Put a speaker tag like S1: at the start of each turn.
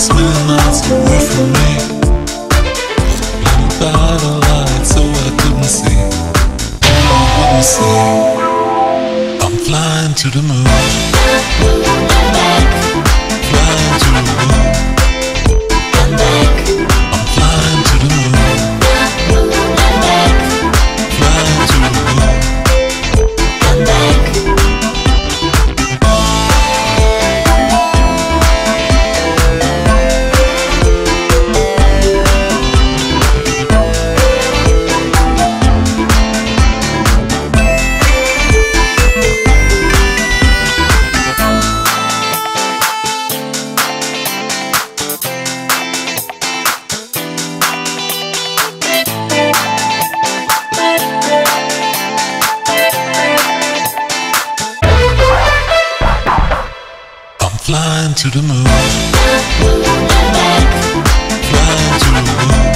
S1: split miles away from me. Blinded by the light so oh, I couldn't see. I see. I'm flying to the moon. Flying to the moon. Flying to the moon.